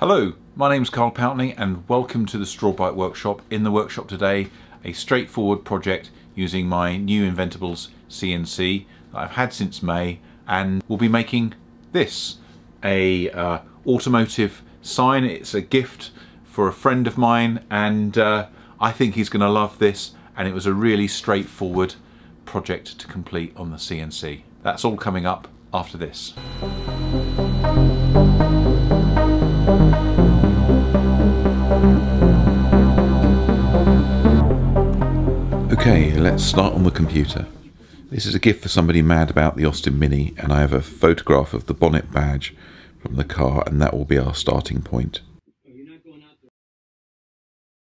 Hello, my name's Carl Pountney and welcome to the Strawbyte Workshop. In the workshop today, a straightforward project using my new Inventables CNC that I've had since May and we'll be making this, a uh, automotive sign. It's a gift for a friend of mine and uh, I think he's going to love this and it was a really straightforward project to complete on the CNC. That's all coming up after this. Okay, let's start on the computer. This is a gift for somebody mad about the Austin Mini and I have a photograph of the bonnet badge from the car and that will be our starting point.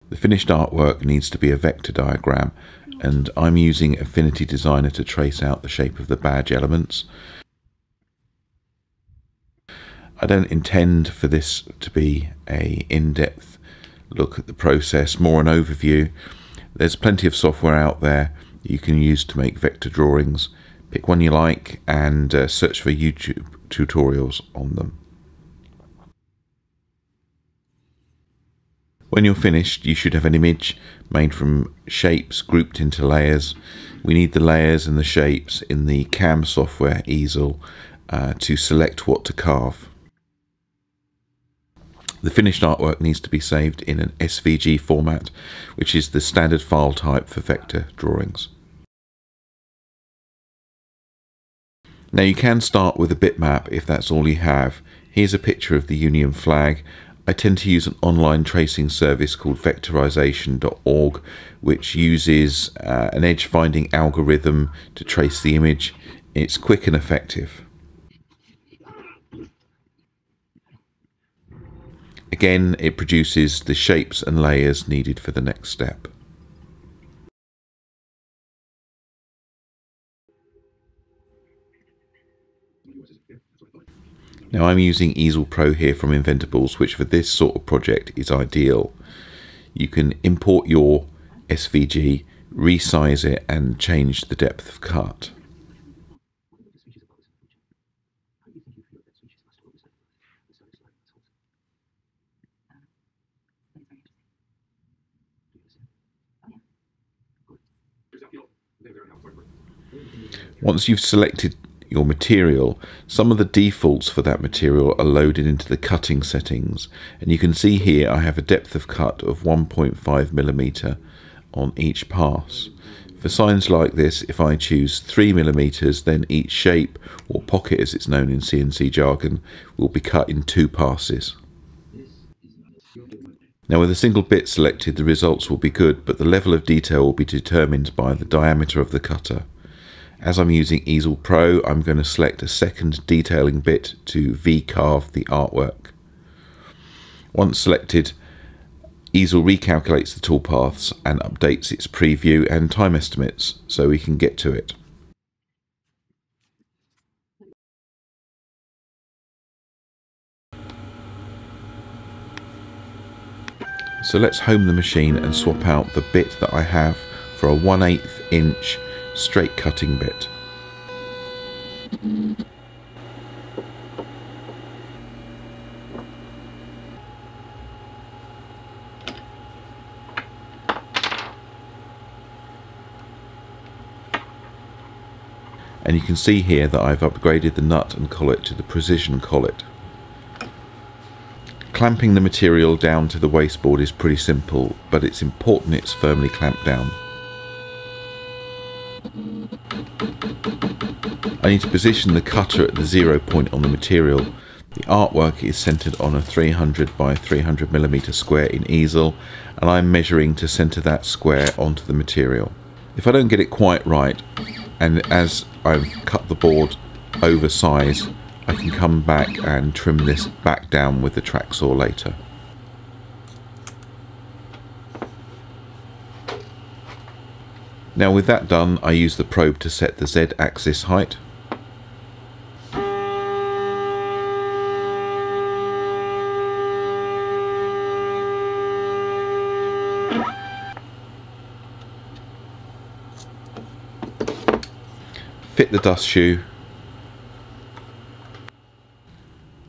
The finished artwork needs to be a vector diagram and I'm using Affinity Designer to trace out the shape of the badge elements. I don't intend for this to be a in-depth look at the process, more an overview. There's plenty of software out there you can use to make vector drawings. Pick one you like and uh, search for YouTube tutorials on them. When you're finished, you should have an image made from shapes grouped into layers. We need the layers and the shapes in the CAM software easel uh, to select what to carve. The finished artwork needs to be saved in an SVG format, which is the standard file type for vector drawings. Now you can start with a bitmap if that's all you have. Here's a picture of the Union flag. I tend to use an online tracing service called vectorization.org which uses uh, an edge finding algorithm to trace the image. It's quick and effective. Again, it produces the shapes and layers needed for the next step. Now I'm using Easel Pro here from Inventables, which for this sort of project is ideal. You can import your SVG, resize it and change the depth of cut. Once you've selected your material, some of the defaults for that material are loaded into the cutting settings. And you can see here I have a depth of cut of 1.5 millimeter on each pass. For signs like this, if I choose 3 millimeters, then each shape, or pocket as it's known in CNC jargon, will be cut in two passes. Now with a single bit selected the results will be good but the level of detail will be determined by the diameter of the cutter. As I'm using Easel Pro I'm going to select a second detailing bit to V-carve the artwork. Once selected Easel recalculates the toolpaths and updates its preview and time estimates so we can get to it. So let's home the machine and swap out the bit that I have for a 1 8 inch straight cutting bit. And you can see here that I've upgraded the nut and collet to the precision collet. Clamping the material down to the wasteboard is pretty simple, but it's important it's firmly clamped down. I need to position the cutter at the zero point on the material. The artwork is centered on a 300 by 300 millimeter square in easel and I'm measuring to center that square onto the material. If I don't get it quite right and as I've cut the board over size I can come back and trim this back down with the track saw later. Now with that done I use the probe to set the Z axis height. fit the dust shoe,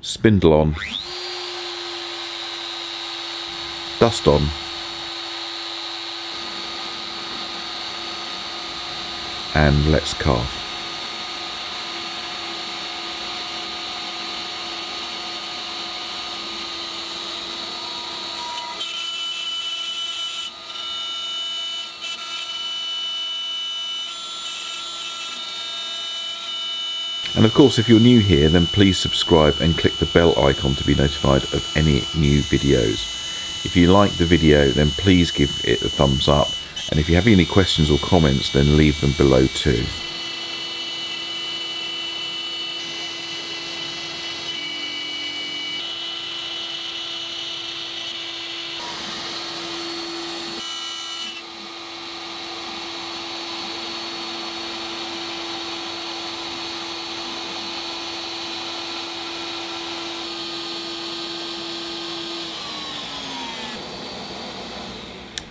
spindle on, dust on, and let's carve. And of course, if you're new here, then please subscribe and click the bell icon to be notified of any new videos. If you like the video, then please give it a thumbs up. And if you have any questions or comments, then leave them below too.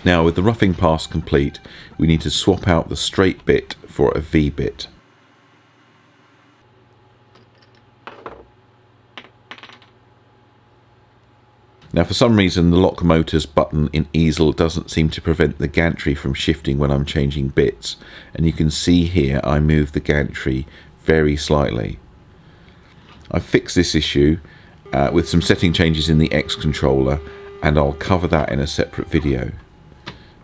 Now with the roughing pass complete, we need to swap out the straight bit for a V bit. Now for some reason the lock motors button in easel doesn't seem to prevent the gantry from shifting when I'm changing bits and you can see here I move the gantry very slightly. I fixed this issue uh, with some setting changes in the X controller and I'll cover that in a separate video.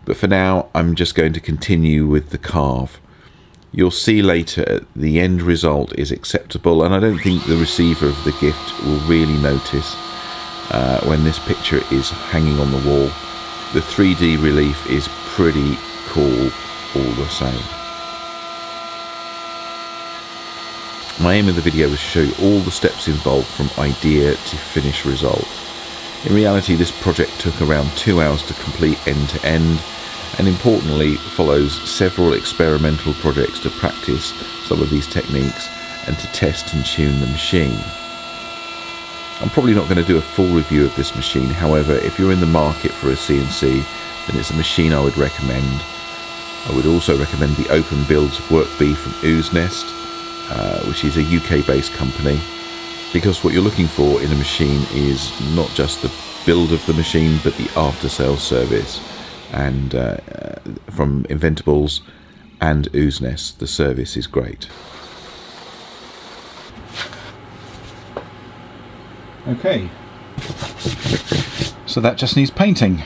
But for now, I'm just going to continue with the carve. You'll see later the end result is acceptable and I don't think the receiver of the gift will really notice uh, when this picture is hanging on the wall. The 3D relief is pretty cool all the same. My aim of the video was to show you all the steps involved from idea to finished result. In reality, this project took around two hours to complete end to end, and importantly, follows several experimental projects to practice some of these techniques and to test and tune the machine. I'm probably not going to do a full review of this machine, however, if you're in the market for a CNC, then it's a machine I would recommend. I would also recommend the Open Builds WorkBee from Ooznest, uh, which is a UK based company because what you're looking for in a machine is not just the build of the machine but the after sales service and uh, from Inventables and Ooznest the service is great. Okay, so that just needs painting.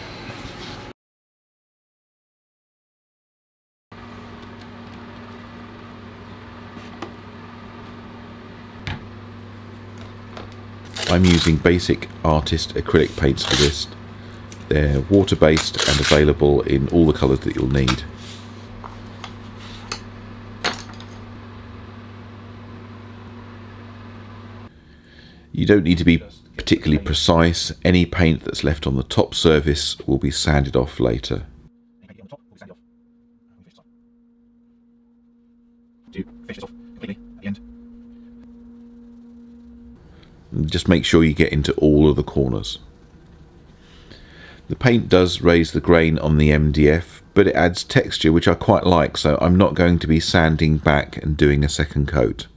I'm using basic artist acrylic paints for this. They're water based and available in all the colours that you'll need. You don't need to be particularly precise. Any paint that's left on the top surface will be sanded off later. Just make sure you get into all of the corners. The paint does raise the grain on the MDF, but it adds texture which I quite like, so I'm not going to be sanding back and doing a second coat.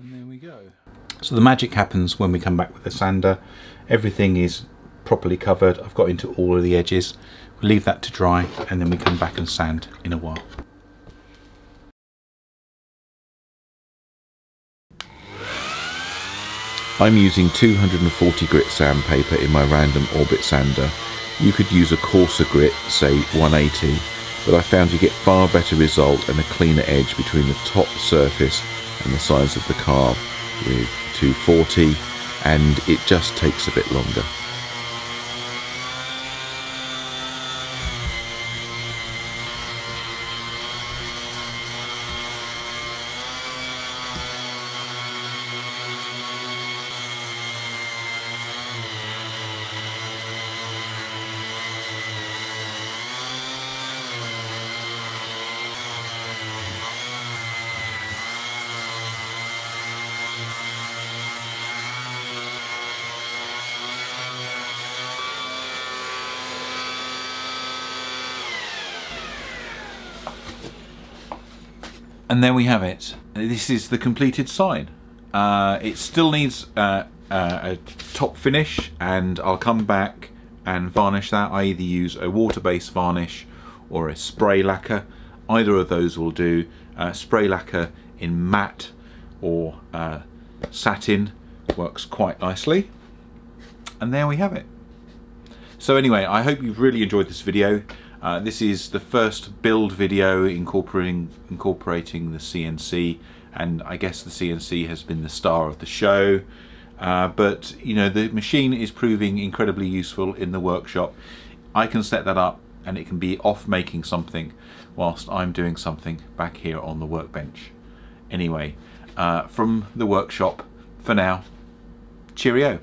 And there we go. So the magic happens when we come back with the sander. Everything is properly covered. I've got into all of the edges. we leave that to dry and then we come back and sand in a while. I'm using 240 grit sandpaper in my random orbit sander. You could use a coarser grit, say 180, but I found you get far better result and a cleaner edge between the top surface and the sides of the carve with 240 and it just takes a bit longer. And there we have it. This is the completed sign. Uh, it still needs uh, uh, a top finish and I'll come back and varnish that. I either use a water-based varnish or a spray lacquer. Either of those will do. Uh, spray lacquer in matte or uh, satin works quite nicely. And there we have it. So anyway, I hope you've really enjoyed this video. Uh, this is the first build video incorporating incorporating the CNC and I guess the CNC has been the star of the show. Uh, but you know the machine is proving incredibly useful in the workshop. I can set that up and it can be off making something whilst I'm doing something back here on the workbench. Anyway, uh, from the workshop for now, cheerio.